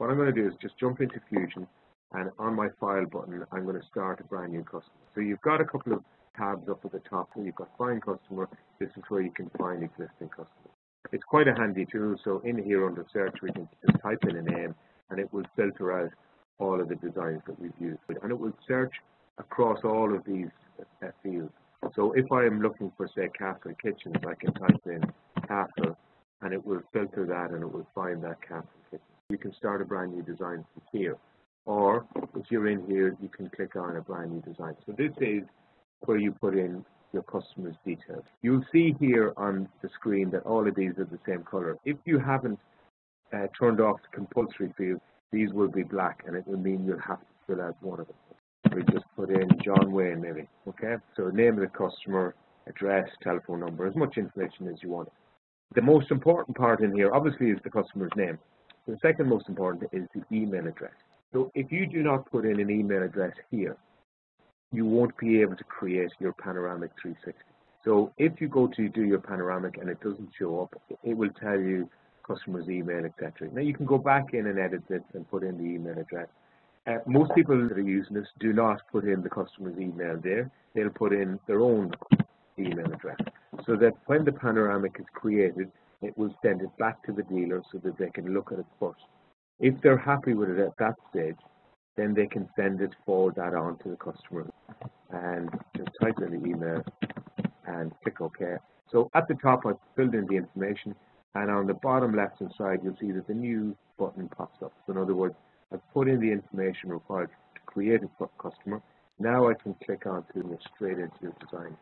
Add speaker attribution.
Speaker 1: what I'm going to do is just jump into Fusion and on my file button, I'm going to start a brand new customer. So you've got a couple of tabs up at the top where you've got find customer. This is where you can find existing customers. It's quite a handy tool. So in here under search, we can just type in a name and it will filter out all of the designs that we've used. And it will search across all of these uh, fields. So if I am looking for, say, Castle Kitchens, I can type in Castle and it will filter that and it will find that Castle Kitchen. You can start a brand new design from here. Or if you're in here, you can click on a brand new design. So this is where you put in your customer's details. You'll see here on the screen that all of these are the same color. If you haven't uh, turned off the compulsory field, these will be black and it will mean you'll have to fill out one of them. We just put in John Wayne maybe, okay? So name of the customer, address, telephone number, as much information as you want. The most important part in here obviously is the customer's name. The second most important is the email address. So if you do not put in an email address here, you won't be able to create your panoramic 360. So if you go to do your panoramic and it doesn't show up, it will tell you customer's email, etc. Now you can go back in and edit this and put in the email address. Uh, most people that are using this do not put in the customer's email there. They'll put in their own email address. So that when the panoramic is created, it will send it back to the dealer so that they can look at it first. If they're happy with it at that stage, then they can send it, forward that on to the customer, and just type in the email and click OK. So at the top, I've filled in the information, and on the bottom left-hand side, you'll see that the new button pops up. So in other words, I've put in the information required to create a customer. Now I can click on to go straight into your design.